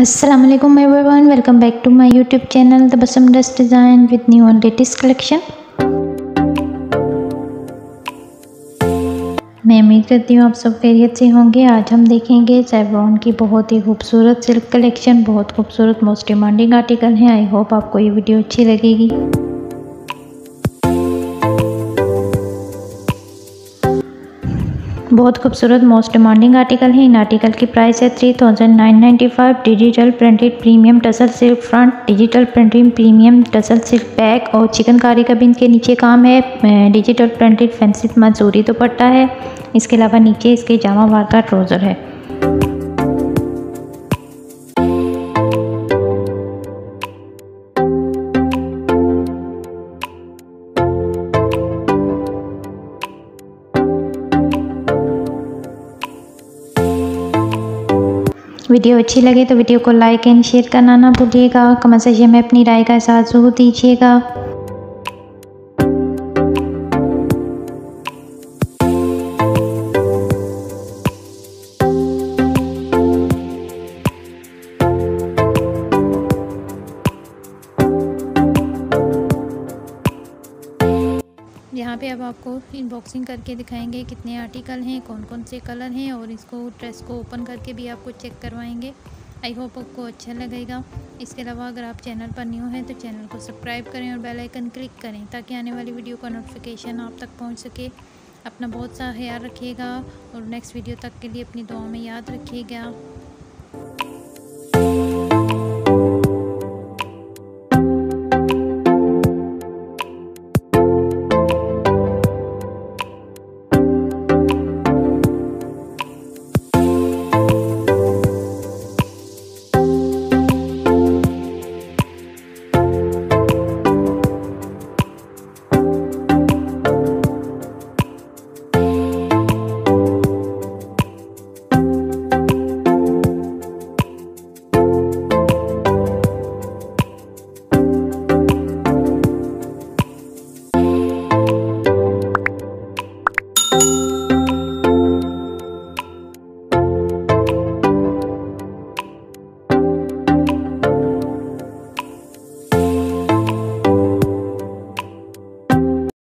Aslam everyone welcome back to my YouTube channel the बसम dress design with new and latest collection मैं उम्मीद करती हूँ आप सब खैरियत से होंगे। आज हम देखेंगे सैवरॉन की बहुत ही खूबसूरत सिल्क कलेक्शन बहुत खूबसूरत मोस्ट डिमांडिंग आर्टिकल है। आई होप आपको ये वीडियो अच्छी लगेगी। बहुत खूबसूरत मोस्ट डिमांडिंग आर्टिकल है। इन आर्टिकल की प्राइस है three thousand nine ninety five digital printed premium tussar silk front digital printing premium tussar silk back और चिकनकारी का भी इनके नीचे काम है। डिजिटल प्रिंटेड फैंसी मंसूरी दुपट्टा है। इसके अलावा नीचे इसके जामा वार का ट्रोज़र है। वीडियो अच्छी लगे तो वीडियो को लाइक एंड शेयर करना ना भूलिएगा। कमेंट सेक्शन में अपनी राय का साथ ज़रूर दीजिएगा। यहाँ पे अब आपको इनबॉक्सिंग करके दिखाएँगे कितने आर्टिकल हैं कौन कौन से कलर हैं और इसको ड्रेस को ओपन करके भी आपको चेक करवाएँगे। आई होप आपको अच्छा लगेगा। इसके अलावा अगर आप चैनल पर न्यू हैं तो चैनल को सब्सक्राइब करें और बेल आइकन क्लिक करें ताकि आने वाली वीडियो का नोटिफिकेशन आप तक पहुँच सके। अपना बहुत सा ख्याल रखिएगा और नेक्स्ट वीडियो तक के लिए अपनी दुआ में याद रखिएगा।